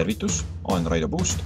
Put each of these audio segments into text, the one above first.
tervitus, olen Raido Puust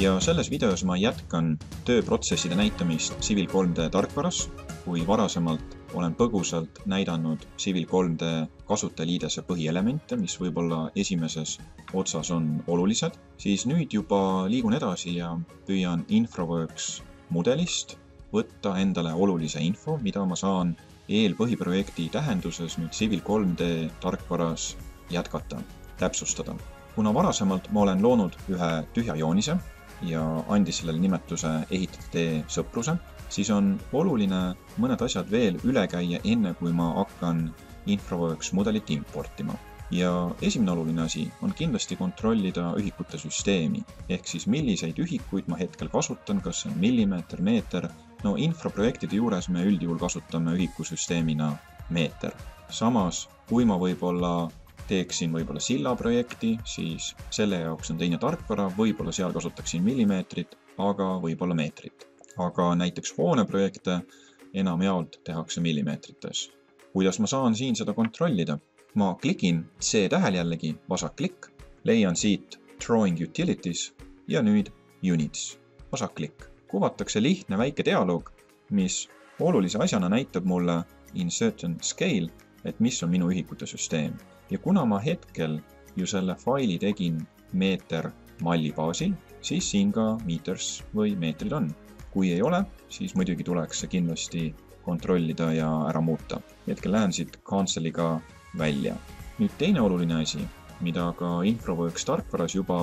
ja selles videos ma jätkan tööprotsesside näitamist Civil 3D tarkvaras, kui varasemalt olen põgusalt näidanud Civil 3D kasutajaliidese põhielemente, mis võib-olla esimeses otsas on olulised, siis nüüd juba liigun edasi ja püüan Infoworks mudelist võtta endale olulise info, mida ma saan eelpõhiprojekti tähenduses nüüd Civil 3D tarkvaras jätkata, täpsustada. Kuna varasemalt ma olen loonud ühe tühja joonise ja andis sellele nimetuse Ehitada tee sõpruse, siis on oluline mõned asjad veel üle käia, enne kui ma hakkan Infoworks mudelit importima. ja esimene oluline asi on kindlasti kontrollida ühikute süsteemi, ehk siis milliseid ühikuid ma hetkel kasutan, kas see on millimeeter, meeter, no infraprojektide juures me üldjuhul kasutame ühikusüsteemina meeter. samas, kui ma võib-olla teeksin võib-olla sillaprojekti, siis selle jaoks on teine tarkvara, võib-olla seal kasutaksin millimeetrit, aga võib-olla meetrit. aga näiteks hooneprojekte enamjaolt tehakse millimeetrites. kuidas ma saan siin seda kontrollida? ma klikin C-tähel jällegi, vasakklikk, leian siit Drawing Utilities ja nüüd Units, vasakklikk. kuvatakse lihtne väike dialoog, mis olulise asjana näitab mulle in certain scale, et mis on minu ühikute süsteem ja kuna ma hetkel ju selle faili tegin meeter malli baasil, siis siin ka meters või meetrid on. kui ei ole, siis muidugi tuleks see kindlasti kontrollida ja ära muuta. hetkel lähen siit cancel'iga välja. nüüd teine oluline asi, mida ka Infoworks tarkvaras juba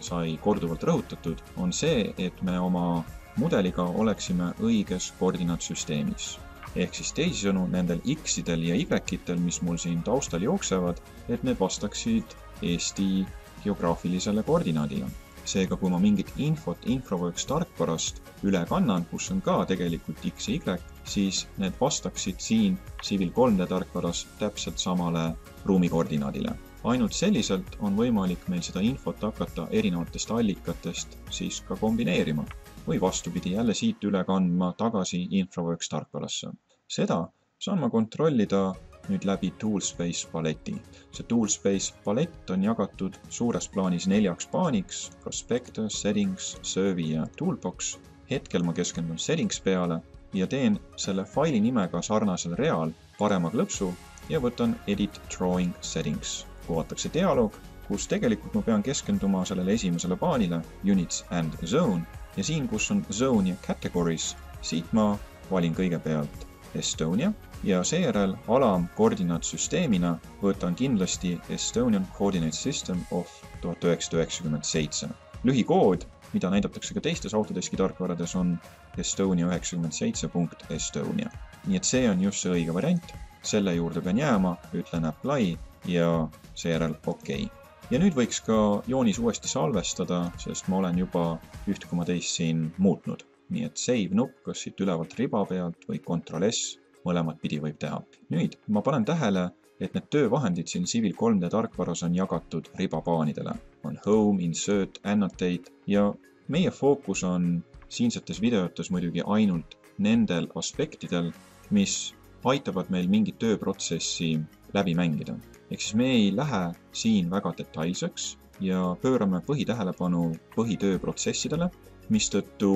sai korduvalt rõhutatud, on see, et me oma mudeliga oleksime õiges koordinaatsüsteemis ehk siis teisisõnu nendel X-idel ja Y-itel, mis mul siin taustal jooksevad, et need vastaksid Eesti geograafilisele koordinaadile. seega, kui ma mingit infot Infoworks tarkvarast üle kannan, kus on ka tegelikult X ja Y, siis need vastaksid siin Civil 3D tarkvaras täpselt samale ruumikoordinaadile. ainult selliselt on võimalik meil seda infot hakata erinevatest allikatest siis ka kombineerima või vastupidi, jälle siit üle kandma tagasi Infoworks tarkvarasse. seda saan ma kontrollida nüüd läbi Toolspace paleti. see Toolspace palett on jagatud suures plaanis neljaks paaniks, Prospectus, Settings, Servi ja Toolbox. hetkel ma keskendun Settings peale ja teen selle faili nimega sarnasel real parema klõpsu ja võtan Edit Drawing Settings. kuvatakse dialoog, kus tegelikult ma pean keskenduma sellele esimesele paanile Units and Zone ja siin, kus on Zone ja Categories, siit ma valin kõigepealt Estonia ja seejärel alamkoordinaatsüsteemina võtan kindlasti Estonian Coordinate System of tuhat üheksasada üheksakümmend seitse. lühikood, mida näidatakse ka teistes Autodeski tarkvarades, on Estonia üheksakümmend seitse punkt Estonia. nii et see on just see õige variant, selle juurde pean jääma, ütlen apply ja seejärel okei okay ja nüüd võiks ka joonis uuesti salvestada, sest ma olen juba üht koma teist siin muutnud. nii et save nupp, kas siit ülevalt riba pealt või control S, mõlemat pidi võib teha. nüüd ma panen tähele, et need töövahendid siin Civil 3D tarkvaras on jagatud ribapaanidele. on home, insert, annotate ja meie fookus on siinsetes videotes muidugi ainult nendel aspektidel, mis aitavad meil mingit tööprotsessi läbi mängida ehk siis me ei lähe siin väga detailseks ja pöörame põhitähelepanu põhitööprotsessidele, mistõttu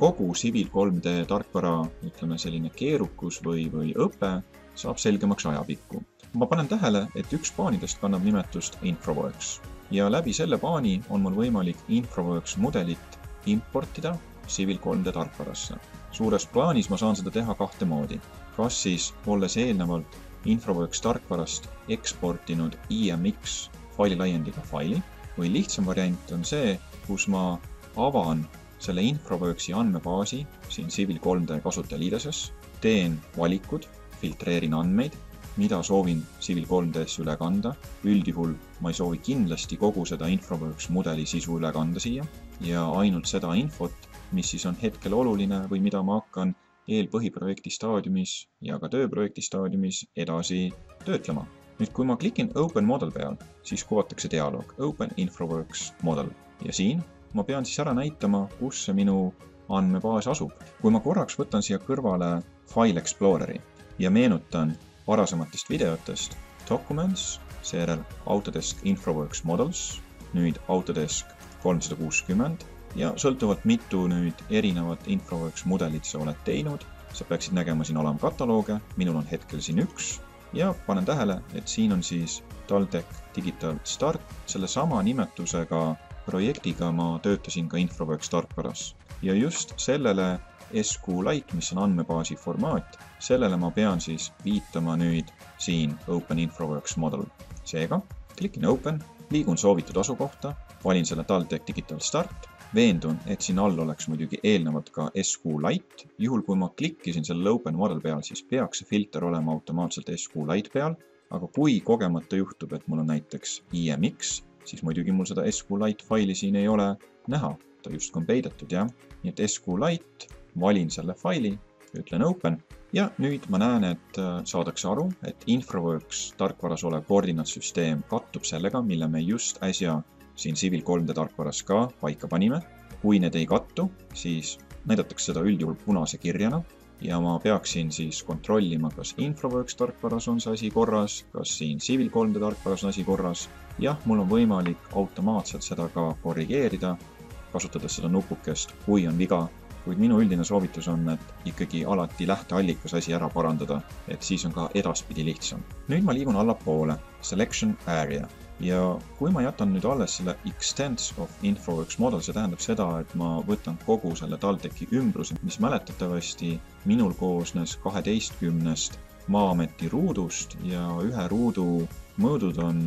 kogu Civil 3D tarkvara, ütleme selline keerukus või, või õpe saab selgemaks ajapikku. ma panen tähele, et üks paanidest kannab nimetust Infoworks ja läbi selle paani on mul võimalik Infoworks mudelit importida Civil 3D tarkvarasse. suures plaanis ma saan seda teha kahte moodi, kas siis olles eelnevalt Infoworks tarkvarast eksportinud IMX faililaiendiga faili või lihtsam variant on see, kus ma avan selle Infoworksi andmebaasi siin Civil 3D kasutajaliideses, teen valikud, filtreerin andmeid, mida soovin Civil 3D-sse üle kanda. üldjuhul ma ei soovi kindlasti kogu seda Infoworks mudeli sisu üle kanda siia ja ainult seda infot, mis siis on hetkel oluline või mida ma hakkan eelpõhiprojekti staadiumis ja ka tööprojekti staadiumis edasi töötlema. nüüd, kui ma klikin Open Model peal, siis kuvatakse dialoog Open Infoworks Model ja siin ma pean siis ära näitama, kus see minu andmebaas asub. kui ma korraks võtan siia kõrvale File Exploreri ja meenutan varasematest videotest Documents, seejärel Autodesk Infoworks Models, nüüd Autodesk kolmsada kuuskümmend ja sõltuvalt mitu nüüd erinevat Infoworks mudelit sa oled teinud, sa peaksid nägema siin alamkatalooge, minul on hetkel siin üks. Ja panen tähele, et siin on siis TalTech Digital Start, sellesama nimetusega projektiga ma töötasin ka Infoworks tarkvaras. Ja just sellele SQLite, mis on andmebaasi formaat, sellele ma pean siis viitama nüüd siin Open Infoworks Model. seega klikin Open, liigun soovitud asukohta, valin selle TalTech Digital Start, veendun, et siin all oleks muidugi eelnevalt ka SQLite. juhul, kui ma klikkisin selle Open Model peal, siis peaks see filter olema automaatselt SQLite peal, aga kui kogemata juhtub, et mul on näiteks IMX, siis muidugi mul seda SQLite faili siin ei ole näha, ta justkui on peidetud, jah. nii et SQLite valin selle faili, ütlen open ja nüüd ma näen, et äh, saadakse aru, et Infoworks tarkvaras olev koordinaatsüsteem kattub sellega, mille me just äsja siin Civil 3D tarkvaras ka paika panime. kui need ei kattu, siis näidatakse seda üldjuhul punase kirjana ja ma peaksin siis kontrollima, kas Infoworks tarkvaras on see asi korras, kas siin Civil 3D tarkvaras on asi korras. jah, mul on võimalik automaatselt seda ka korrigeerida, kasutades seda nupukest, kui on viga kuid minu üldine soovitus on, et ikkagi alati lähteallikas asi ära parandada, et siis on ka edaspidi lihtsam. nüüd ma liigun allapoole, selection area ja kui ma jätan nüüd alles selle extents of Infoworks model, see tähendab seda, et ma võtan kogu selle TalTechi ümbruse, mis mäletatavasti minul koosnes kaheteistkümnest Maa-ameti ruudust ja ühe ruudu mõõdud on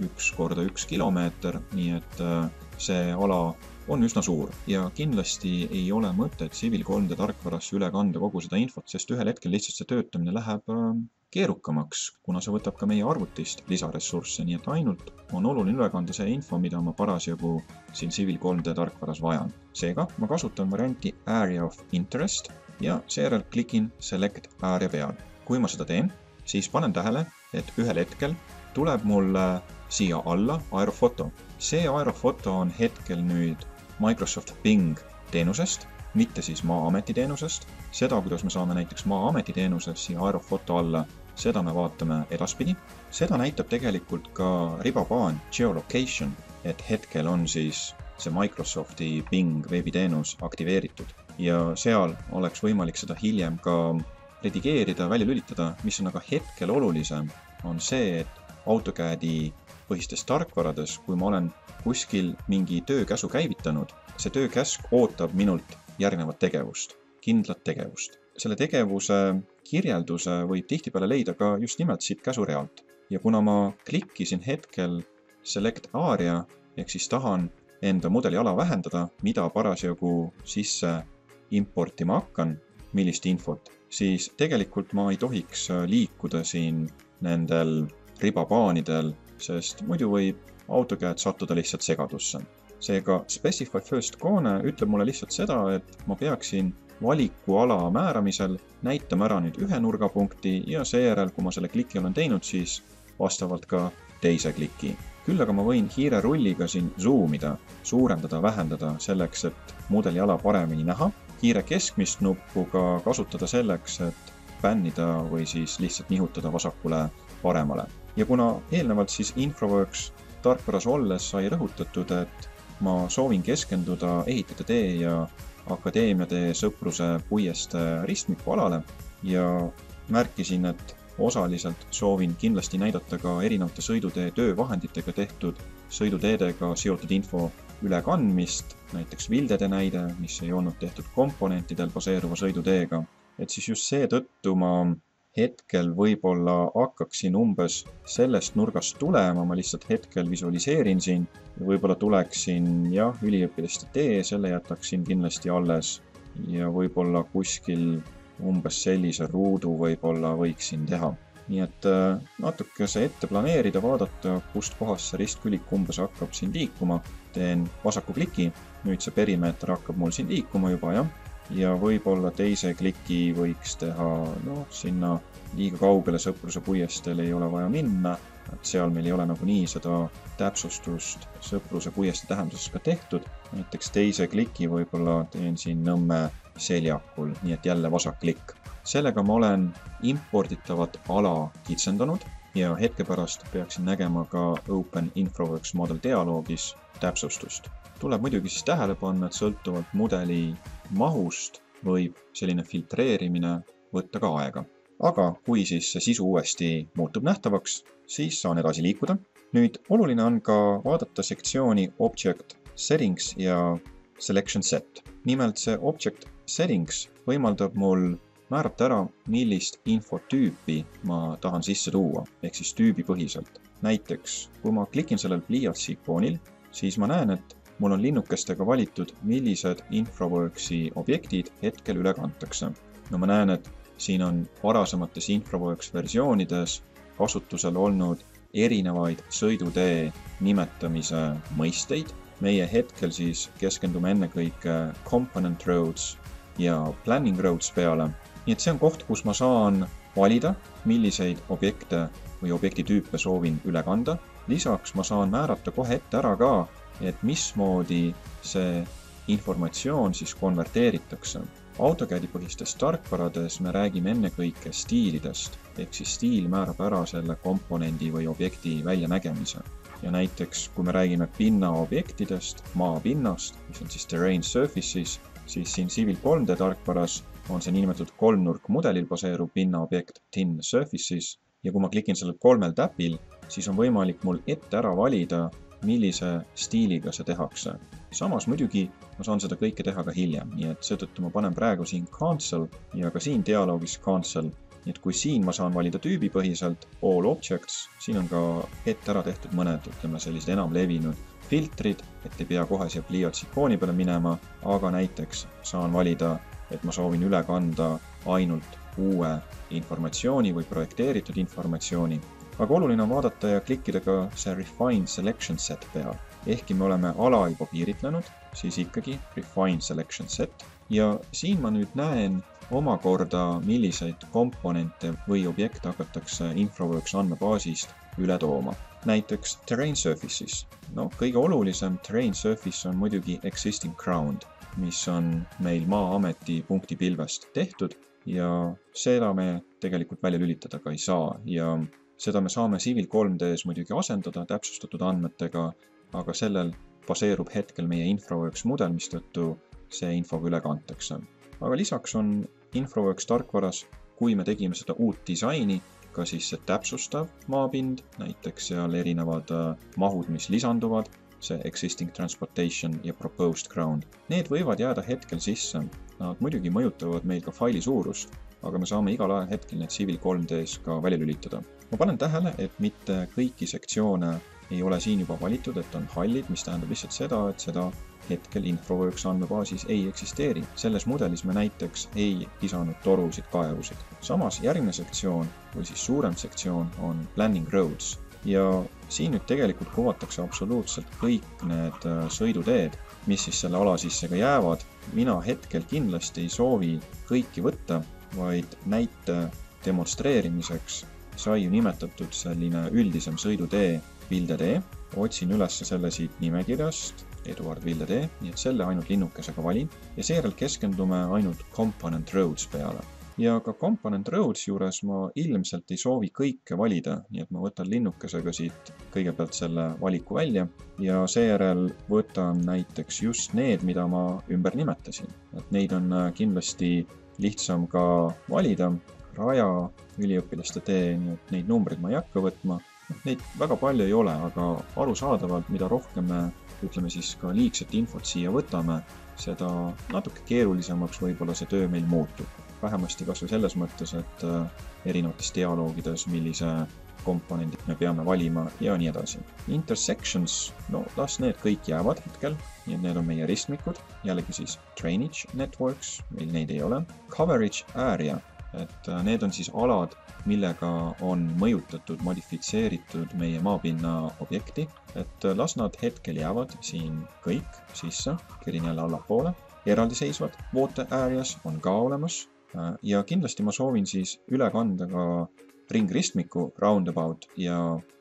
üks korda üks kilomeeter, nii et äh, see ala on üsna suur ja kindlasti ei ole mõtet Civil 3D tarkvarasse üle kanda kogu seda infot, sest ühel hetkel lihtsalt see töötamine läheb ähm, keerukamaks, kuna see võtab ka meie arvutist lisaressursse, nii et ainult on oluline üle kanda see info, mida ma parasjagu siin Civil 3D tarkvaras vajan. seega ma kasutan varianti Area of Interest ja seejärel klikin Select Area peal. kui ma seda teen, siis panen tähele, et ühel hetkel tuleb mul äh, siia alla Aerofoto. see Aerofoto on hetkel nüüd Microsoft Bing teenusest, mitte siis Maa-ameti teenusest. seda, kuidas me saame näiteks Maa-ameti teenusest siia Aerofoto alla, seda me vaatame edaspidi. seda näitab tegelikult ka ribapaan geolocation, et hetkel on siis see Microsofti Bing veebiteenus aktiveeritud ja seal oleks võimalik seda hiljem ka redigeerida, välja lülitada, mis on aga hetkel olulisem, on see, et AutoCAD-i põhistes tarkvarades, kui ma olen kuskil mingi töökäsu käivitanud, see töökäsk ootab minult järgnevat tegevust, kindlat tegevust. selle tegevuse kirjelduse võib tihtipeale leida ka just nimelt siit käsurealt. ja kuna ma klikkisin hetkel Select Area ehk siis tahan enda mudeli ala vähendada, mida parasjagu sisse importima hakkan, millist infot, siis tegelikult ma ei tohiks liikuda siin nendel ribapaanidel, sest muidu võib AutoCAD sattuda lihtsalt segadusse. seega Specify First Kone ütleb mulle lihtsalt seda, et ma peaksin valikuala määramisel näitama ära nüüd ühe nurgapunkti ja seejärel, kui ma selle kliki olen teinud, siis vastavalt ka teise kliki. küll aga ma võin hiirerulliga siin zoom ida, suurendada, vähendada selleks, et mudeliala paremini näha. hiire keskmist nuppu ka kasutada selleks, et bännida või siis lihtsalt nihutada vasakule paremale. Ja kuna eelnevalt siis Infoworks tarkvaras olles sai rõhutatud, et ma soovin keskenduda Ehitajate tee ja Akadeemia tee sõpruse puieste ristmikualale ja märkisin, et osaliselt soovin kindlasti näidata ka erinevate sõidutee töövahenditega tehtud sõiduteedega seotud info ülekandmist, näiteks Vildede näide, mis ei olnud tehtud komponentidel baseeruva sõiduteega. et siis just seetõttu ma hetkel võib-olla hakkaksin umbes sellest nurgast tulema, ma lihtsalt hetkel visualiseerin siin võib-olla tuleksin jah, üliõpilaste tee, selle jätaksin kindlasti alles ja võib-olla kuskil umbes sellise ruudu võib-olla võiksin teha. nii et äh, natukese ette planeerida, vaadata, kust kohast see ristkülik umbes hakkab siin liikuma. teen vasaku kliki, nüüd see perimeeter hakkab mul siin liikuma juba, jah ja võib-olla teise kliki võiks teha, noh, sinna liiga kaugele Sõpruse puiesteel ei ole vaja minna, et seal meil ei ole nagunii seda täpsustust Sõpruse puiestee tähenduses ka tehtud. näiteks teise kliki võib-olla teen siin Nõmme seljakul, nii et jälle vasak klikk. sellega ma olen imporditavat ala kitsendanud ja hetke pärast peaksin nägema ka Open InfraWorks Model dialoogis täpsustust. tuleb muidugi siis tähele panna, et sõltuvalt mudeli mahust võib selline filtreerimine võtta ka aega. aga kui siis see sisu uuesti muutub nähtavaks, siis saan edasi liikuda. nüüd oluline on ka vaadata sektsiooni Object Settings ja Selection Set. nimelt see Object Settings võimaldab mul määrata ära, millist infotüüpi ma tahan sisse tuua, ehk siis tüübipõhiselt. näiteks, kui ma klikin sellel pliiatsi ikoonil, siis ma näen, et mul on linnukestega valitud, millised InfraWorksi objektid hetkel üle kantakse. no ma näen, et siin on varasemates InfraWorks versioonides kasutusel olnud erinevaid sõidutee nimetamise mõisteid. meie hetkel siis keskendume ennekõike component roads ja planning roads peale nii et see on koht, kus ma saan valida, milliseid objekte või objektitüüpe soovin üle kanda. lisaks ma saan määrata kohe ette ära ka, et mismoodi see informatsioon siis konverteeritakse. AutoCAD-i põhistes tarkvarades me räägime ennekõike stiilidest, ehk siis stiil määrab ära selle komponendi või objekti väljanägemise. ja näiteks, kui me räägime pinnaobjektidest, maapinnast, mis on siis terrain surfaces, siis siin Civil 3D tarkvaras on see niinimetatud kolmnurkmudelil baseeruv pinnaobjekt Thin Surfaces ja kui ma klikin sellel kolmel täpil, siis on võimalik mul ette ära valida, millise stiiliga see tehakse. samas muidugi ma saan seda kõike teha ka hiljem, nii et seetõttu ma panen praegu siin cancel ja ka siin dialoogis cancel. nii et kui siin ma saan valida tüübipõhiselt all objects, siin on ka ette ära tehtud mõned, ütleme sellised enam levinud filtrid, et ei pea kohe siia pliiatsi ikooni peale minema, aga näiteks saan valida et ma soovin üle kanda ainult uue informatsiooni või projekteeritud informatsiooni. aga oluline on vaadata ja klikkida ka see Refine Selection Set peal. ehkki me oleme ala juba piiritlenud, siis ikkagi Refine Selection Set ja siin ma nüüd näen omakorda, milliseid komponente või objekte hakatakse InfraWorks andmebaasist üle tooma. näiteks terrain surfaces. no kõige olulisem terrain surface on muidugi existing ground mis on meil Maa-ameti punktipilvest tehtud ja seda me tegelikult välja lülitada ka ei saa ja seda me saame Civil 3D-s muidugi asendada täpsustatud andmetega, aga sellel baseerub hetkel meie InfraWorks mudel, mistõttu see info ka üle kantakse. aga lisaks on InfraWorks tarkvaras, kui me tegime seda uut disaini, ka siis see täpsustav maapind, näiteks seal erinevad äh, mahud, mis lisanduvad see existing transportation ja proposed ground. Need võivad jääda hetkel sisse. Nad muidugi mõjutavad meil ka faili suurust, aga me saame igal hetkel need Civil 3D-s ka välja lülitada. ma panen tähele, et mitte kõiki sektsioone ei ole siin juba valitud, et on hallid, mis tähendab lihtsalt seda, et seda hetkel InfoWorks andmebaasis ei eksisteeri. selles mudelis me näiteks ei lisanud torusid, kaevusid. samas järgmine sektsioon või siis suurem sektsioon on planning roads ja siin nüüd tegelikult kuvatakse absoluutselt kõik need äh, sõiduteed, mis siis selle ala sisse ka jäävad. mina hetkel kindlasti ei soovi kõiki võtta, vaid näite demonstreerimiseks sai ju nimetatud selline üldisem sõidutee Vildetee. otsin üles selle siit nimekirjast, Eduard Vildetee, nii et selle ainult linnukesega valin ja seejärel keskendume ainult component roads peale ja ka Component Roads juures ma ilmselt ei soovi kõike valida, nii et ma võtan linnukesega siit kõigepealt selle valiku välja ja seejärel võtan näiteks just need, mida ma ümber nimetasin. et neid on äh, kindlasti lihtsam ka valida, Raja, üliõpilaste tee, nii et neid numbreid ma ei hakka võtma. Neid väga palju ei ole, aga arusaadavalt, mida rohkem me ütleme siis ka liigset infot siia võtame, seda natuke keerulisemaks võib-olla see töö meil muutub vähemasti kas või selles mõttes, et äh, erinevates dialoogides, millise komponendi me peame valima ja nii edasi. Intersections, no las need kõik jäävad hetkel, nii et need on meie ristmikud, jällegi siis drainage networks, meil neid ei ole. Coverage area, et äh, need on siis alad, millega on mõjutatud, modifitseeritud meie maapinna objekti, et äh, las nad hetkel jäävad siin kõik sisse, kerin jälle allapoole eraldiseisvad water areas on ka olemas, ja kindlasti ma soovin siis üle kanda ka ringristmiku roundabout ja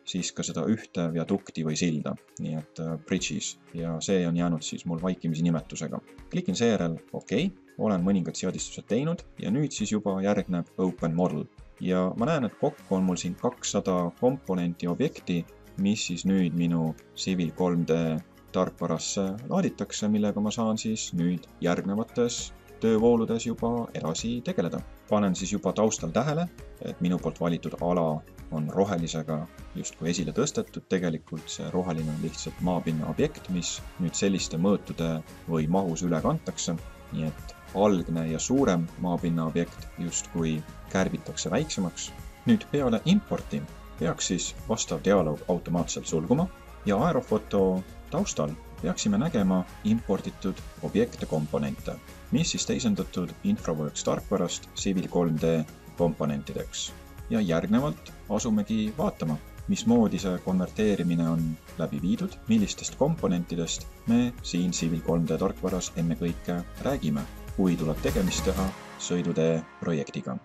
siis ka seda ühte viadukti või silda, nii et äh, bridges ja see on jäänud siis mul vaikimisi nimetusega. klikin seejärel OK, olen mõningad seadistused teinud ja nüüd siis juba järgneb open model. ja ma näen, et kokku on mul siin kakssada komponenti objekti, mis siis nüüd minu Civil 3D tarkvarasse laaditakse, millega ma saan siis nüüd järgnevates töövooludes juba edasi tegeleda. panen siis juba taustal tähele, et minu poolt valitud ala on rohelisega justkui esile tõstetud, tegelikult see roheline on lihtsalt maapinna objekt, mis nüüd selliste mõõtude või mahus üle kantakse, nii et algne ja suurem maapinna objekt justkui kärbitakse väiksemaks. nüüd peale importi peaks siis vastav dialoog automaatselt sulguma ja Aerofoto taustal peaksime nägema imporditud objekte komponente, mis siis teisendatud InfraWorks tarkvarast Civil 3D komponentideks. ja järgnevalt asumegi vaatama, mismoodi see konverteerimine on läbi viidud, millistest komponentidest me siin Civil 3D tarkvaras ennekõike räägime, kui tuleb tegemist teha sõidutee projektiga